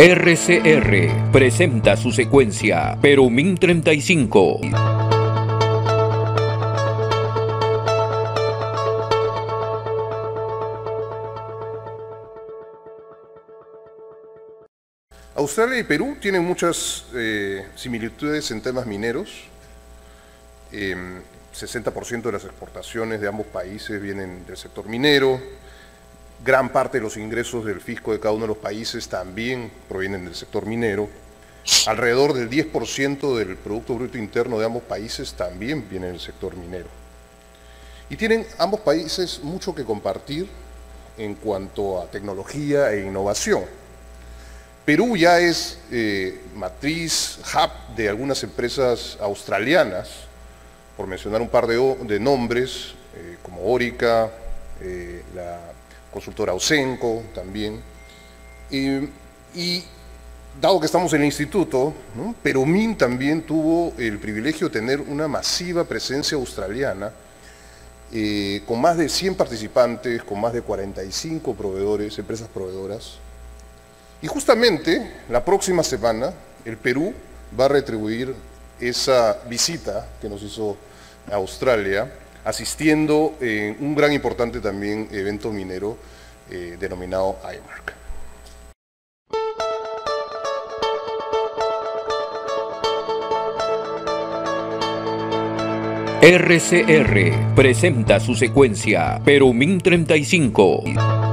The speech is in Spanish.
RCR presenta su secuencia Perumin 35. Australia y Perú tienen muchas eh, similitudes en temas mineros. 60% em, de las exportaciones de ambos países vienen del sector minero. Gran parte de los ingresos del fisco de cada uno de los países también provienen del sector minero. Alrededor del 10% del Producto Bruto Interno de ambos países también viene del sector minero. Y tienen ambos países mucho que compartir en cuanto a tecnología e innovación. Perú ya es eh, matriz, hub de algunas empresas australianas, por mencionar un par de, nombres, eh, como Orica, eh, la consultora Ausenco también. y dado que estamos en el instituto, ¿no? Perumín también tuvo el privilegio de tener una masiva presencia australiana, eh, con más de 100 participantes, con más de 45 proveedores, empresas proveedoras. Y justamente la próxima semana el Perú va a retribuir esa visita que nos hizo Australia, asistiendo en un gran importante también evento minero eh, denominado IMARC. RCR presenta su secuencia Perumin 35.